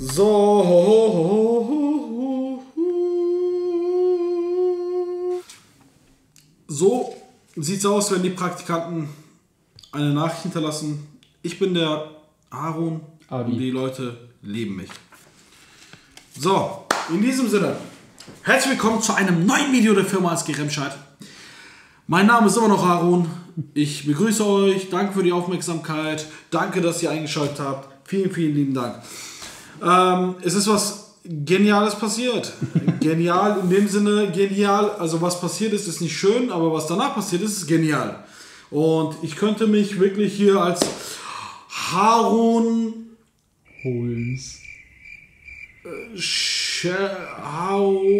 So. So sieht's aus, wenn die Praktikanten eine Nachricht hinterlassen. Ich bin der Harun Abi. und die Leute lieben mich. So, in diesem Sinne, herzlich willkommen zu einem neuen Video der Firma SG Remscheid. Mein Name ist immer noch Harun. Ich begrüße euch. Danke für die Aufmerksamkeit. Danke, dass ihr eingeschaltet habt. Vielen, vielen lieben Dank. Ähm, es ist was Geniales passiert. Genial in dem Sinne, genial. Also was passiert ist, ist nicht schön, aber was danach passiert ist, ist genial. Und ich könnte mich wirklich hier als Harun Holmes. Sher- Sherlock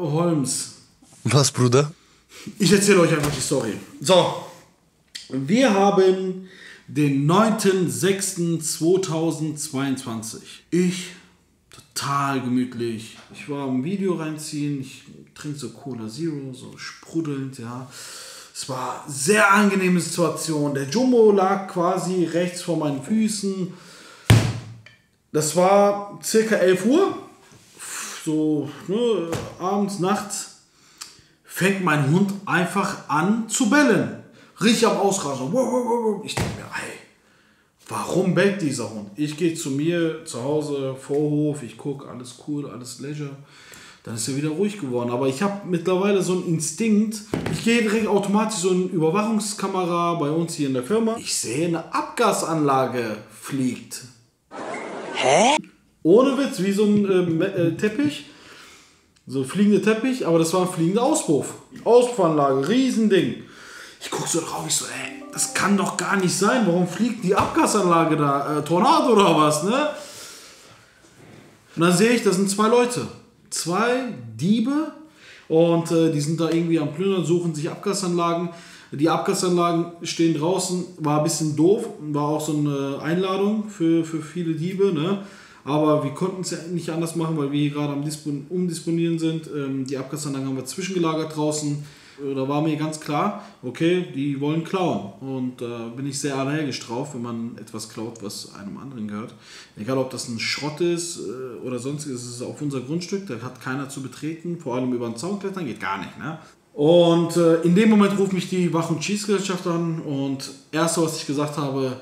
Holmes. Was, Bruder? Ich erzähle euch einfach die Story. So, wir haben den 9.06.2022. Ich, total gemütlich. Ich war am Video reinziehen. Ich trinke so Cola Zero, so sprudelnd, ja. Es war eine sehr angenehme Situation. Der Jumbo lag quasi rechts vor meinen Füßen. Das war circa 11 Uhr. So, ne, abends, nachts fängt mein Hund einfach an zu bellen. Richtig am Ausrasen. Ich denke mir, ey, warum bellt dieser Hund? Ich gehe zu mir zu Hause, Vorhof, ich gucke, alles cool, alles Leisure. Dann ist er wieder ruhig geworden. Aber ich habe mittlerweile so einen Instinkt. Ich gehe direkt automatisch so eine Überwachungskamera bei uns hier in der Firma. Ich sehe eine Abgasanlage fliegt. Hä? Ohne Witz, wie so ein äh, äh, Teppich. So fliegende Teppich, aber das war ein fliegender Auspuff. Auspuffanlage, Riesending. Ich guck so drauf, ich so, ey, das kann doch gar nicht sein. Warum fliegt die Abgasanlage da? Äh, Tornado oder was, ne? Und dann sehe ich, das sind zwei Leute. Zwei Diebe. Und äh, die sind da irgendwie am Plündern, suchen sich Abgasanlagen. Die Abgasanlagen stehen draußen, war ein bisschen doof, war auch so eine Einladung für, für viele Diebe, ne? Aber wir konnten es ja nicht anders machen, weil wir hier gerade am Dispon Umdisponieren sind. Ähm, die Abgasanlagen haben wir zwischengelagert draußen. Äh, Da war mir ganz klar, okay, die wollen klauen. Und da bin ich sehr allergisch drauf, wenn man etwas klaut, was einem anderen gehört. Egal, ob das ein Schrott ist äh, oder sonstiges, es ist auf unser Grundstück, da hat keiner zu betreten. Vor allem über den Zaun klettern geht gar nicht. Ne? Und äh, in dem Moment ruft mich die Wach- und Schießgesellschaft an und erste, was ich gesagt habe,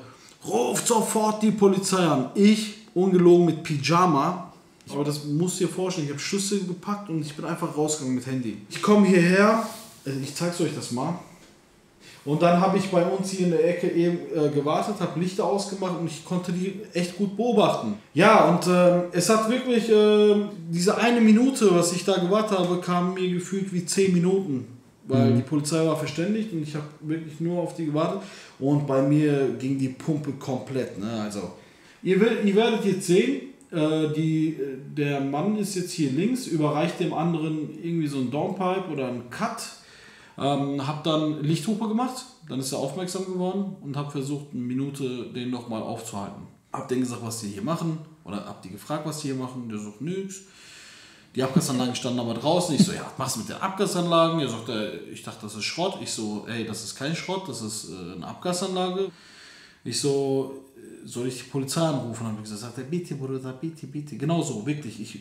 ruft sofort die Polizei an. Ich, ungelogen mit Pyjama, aber das musst du dir vorstellen, ich habe Schlüssel gepackt und ich bin einfach rausgegangen mit Handy. Ich komme hierher, äh, ich zeig's euch das mal. Und dann habe ich bei uns hier in der Ecke eben äh, gewartet, habe Lichter ausgemacht und ich konnte die echt gut beobachten. Ja, und ähm, es hat wirklich ähm, diese eine Minute, was ich da gewartet habe, kam mir gefühlt wie zehn Minuten. Weil die Polizei war verständigt und ich habe wirklich nur auf die gewartet. Und bei mir ging die Pumpe komplett. Ne? Also, ihr, will, ihr werdet jetzt sehen, äh, die, äh, der Mann ist jetzt hier links, überreicht dem anderen irgendwie so ein Downpipe oder einen Cut. Ähm, hab dann Lichthupe gemacht, dann ist er aufmerksam geworden und habe versucht, eine Minute den nochmal aufzuhalten. Hab denen gesagt, was die hier machen oder hab die gefragt, was die hier machen. Der sagt, nix. Die Abgasanlagen standen aber draußen. Ich so, ja, was machst du mit den Abgasanlagen? Er sagt, äh, ich dachte, das ist Schrott. Ich so, ey, das ist kein Schrott, das ist äh, eine Abgasanlage. Ich so, äh, soll ich die Polizei anrufen? Dann habe ich gesagt, sagt er, bitte, Bruder, bitte, bitte. Genau so, wirklich. Ich,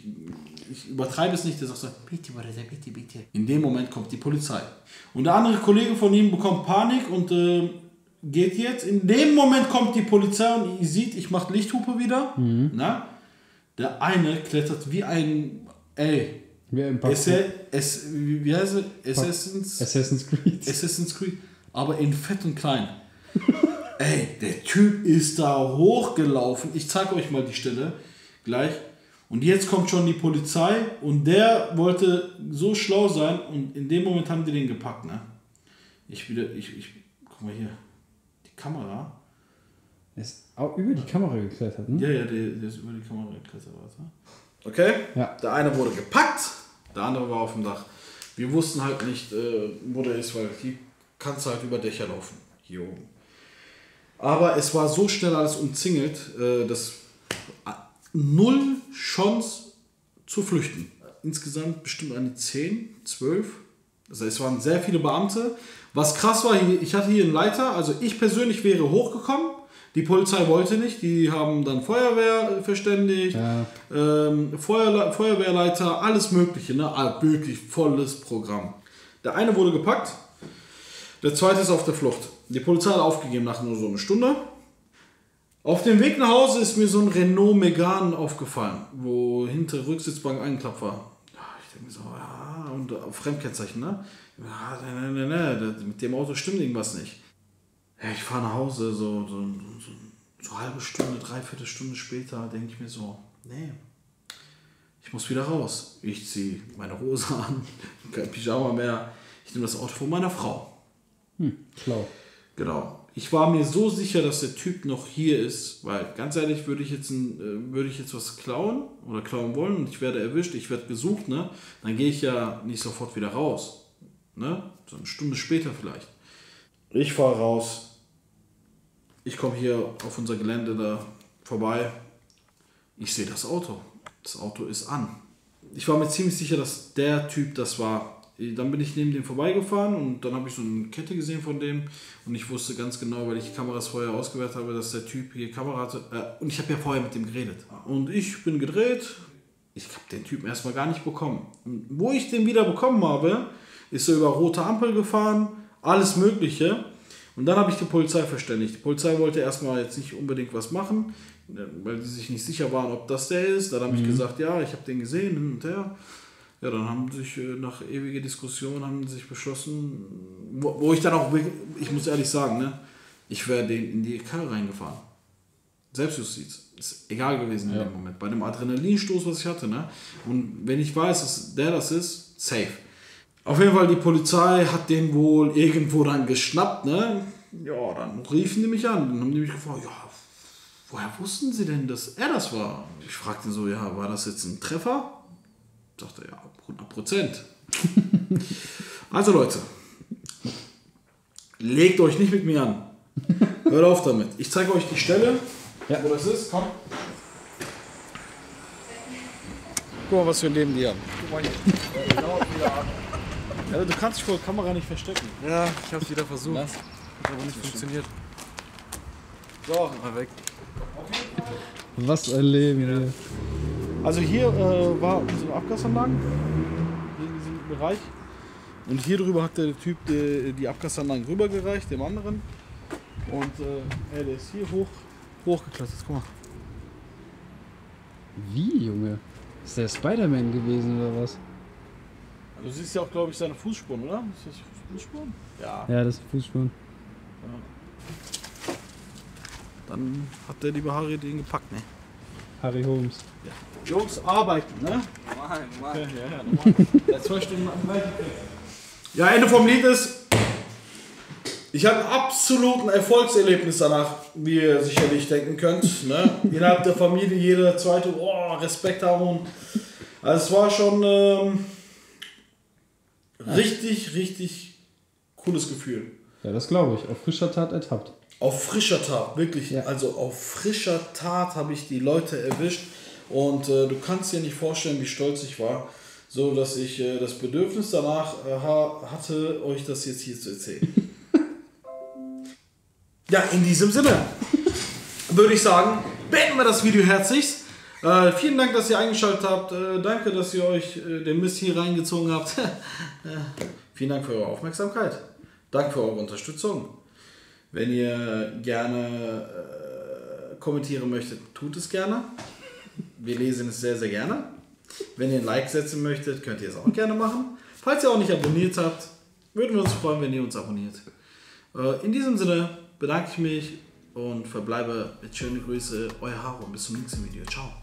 ich übertreibe es nicht. Der sagt so, bitte, Bruder, bitte, bitte. In dem Moment kommt die Polizei. Und der andere Kollege von ihm bekommt Panik und äh, geht jetzt. In dem Moment kommt die Polizei und ihr seht, ich mache Lichthupe wieder. Na? Der eine klettert wie ein, ey, Wie ein es, wie wie heißt es? Assassin's, Assassin's Creed. Assassin's Creed, aber in fett und klein. Ey, der Typ ist da hochgelaufen. Ich zeige euch mal die Stelle gleich. Und jetzt kommt schon die Polizei und der wollte so schlau sein und in dem Moment haben die den gepackt, ne? Ich wieder, ich, ich, guck mal hier, die Kamera. Er ist auch über die Kamera geklettert, ne? Ja, ja, der, der ist über die Kamera geklettert, warte. Okay? Ja. Der eine wurde gepackt, der andere war auf dem Dach. Wir wussten halt nicht, äh, wo der ist, weil hier kannst du halt über Dächer laufen. Hier oben. Aber es war so schnell alles umzingelt, äh, dass null Chance zu flüchten. Insgesamt bestimmt eine 10, 12 Das heißt, es waren sehr viele Beamte. Was krass war, ich hatte hier einen Leiter, also ich persönlich wäre hochgekommen. Die Polizei wollte nicht, die haben dann Feuerwehr verständigt, Ja. ähm, Feuerle Feuerwehrleiter, alles Mögliche, ne? Ah, Wirklich volles Programm. Der eine wurde gepackt, der zweite ist auf der Flucht. Die Polizei hat aufgegeben nach nur so einer Stunde. Auf dem Weg nach Hause ist mir so ein Renault Megane aufgefallen, wo hinter Rücksitzbank eingeklappt war. Ich denke mir so, ja, und äh, Fremdkennzeichen, ne? Ja, ne, ne, ne, ne, mit dem Auto stimmt irgendwas nicht. Ja, ich fahre nach Hause, so, so, so, so eine halbe Stunde, dreiviertel Stunde später, denke ich mir so, nee, ich muss wieder raus. Ich ziehe meine Hose an, kein Pyjama mehr. Ich nehme das Auto von meiner Frau. Hm, schlau. Genau. Ich war mir so sicher, dass der Typ noch hier ist, weil ganz ehrlich würde ich jetzt ein, äh, würde ich jetzt was klauen oder klauen wollen und ich werde erwischt, ich werde gesucht, ne? Dann gehe ich ja nicht sofort wieder raus, ne? So eine Stunde später vielleicht. Ich fahre raus. Ich komme hier auf unser Gelände da vorbei. Ich sehe das Auto. Das Auto ist an. Ich war mir ziemlich sicher, dass der Typ das war. Dann bin ich neben dem vorbeigefahren und dann habe ich so eine Kette gesehen von dem und ich wusste ganz genau, weil ich die Kameras vorher ausgewertet habe, dass der Typ hier Kamera hatte. Äh, und ich habe ja vorher mit dem geredet. Und ich bin gedreht. Ich habe den Typen erstmal gar nicht bekommen. Und wo ich den wieder bekommen habe, ist er über rote Ampel gefahren, alles Mögliche. Und dann habe ich die Polizei verständigt. Die Polizei wollte erstmal jetzt nicht unbedingt was machen, weil die sich nicht sicher waren, ob das der ist. Dann habe ich gesagt, ja, ich habe den gesehen hin und her. Ja, dann haben sich äh, nach ewiger Diskussion haben sich beschlossen, wo, wo ich dann auch, ich muss ehrlich sagen, ne, ich wäre den in die Karre reingefahren. Selbstjustiz. Ist egal gewesen in dem Moment. Bei dem Adrenalinstoß, was ich hatte, ne? Und wenn ich weiß, dass der das ist, safe. Auf jeden Fall, die Polizei hat den wohl irgendwo dann geschnappt, ne? Ja, dann riefen die mich an. Dann haben die mich gefragt, ja, woher wussten sie denn, dass er das war? Ich fragte so, ja, war das jetzt ein Treffer? Sagte er, ja, 100 Prozent. also Leute, legt euch nicht mit mir an. Hört auf damit. Ich zeige euch die Stelle, Ja. wo das ist. Komm. Guck mal, was wir neben dir haben. Guck mal hier. Ja, du kannst dich vor der Kamera nicht verstecken. Ja, ich hab's wieder versucht. Hat aber nicht funktioniert. So, Mal weg. Was ein Leben hier. Also hier äh, war unsere Abgasanlagen, hier in diesem Bereich. Und hier drüber hat der Typ die, die Abgasanlagen rübergereicht, dem anderen. Und äh, der ist hier hoch, hochgeklettert. Guck mal. Wie, Junge? Ist der Spider-Man gewesen oder was? Du siehst ja auch, glaube ich, seine Fußspuren, oder? Ist das Fußspuren? Ja. Ja, das ist Fußspuren. Dann hat der liebe Harry den gepackt, ne? Harry Holmes. Jungs, arbeiten, ne? Mann, Mann. Ja, ja, normal. Ja, zwei Stunden am Wald. Ja, Ende vom Lied ist. Ich habe ein absoluten Erfolgserlebnis danach, wie ihr sicherlich denken könnt. Ne? Innerhalb der Familie jeder zweite, oh, Respekt haben. Also es war schon ähm, richtig, richtig cooles Gefühl. Ja, das glaube ich. Auf frischer Tat ertappt. Auf frischer Tat, wirklich. Ja. Also auf frischer Tat habe ich die Leute erwischt. Und äh, du kannst dir nicht vorstellen, wie stolz ich war, so dass ich äh, das Bedürfnis danach äh, ha hatte, euch das jetzt hier zu erzählen. ja, in diesem Sinne würde ich sagen, beenden wir das Video herzlichst. Äh, vielen Dank, dass ihr eingeschaltet habt. Äh, danke, dass ihr euch äh, den Mist hier reingezogen habt. Vielen Dank für eure Aufmerksamkeit. Danke für eure Unterstützung. Wenn ihr gerne äh, kommentieren möchtet, tut es gerne. Wir lesen es sehr, sehr gerne. Wenn ihr ein Like setzen möchtet, könnt ihr es auch gerne machen. Falls ihr auch nicht abonniert habt, würden wir uns freuen, wenn ihr uns abonniert. Äh, in diesem Sinne bedanke ich mich und verbleibe mit schönen Grüße. Euer Haro. Bis zum nächsten Video. Ciao.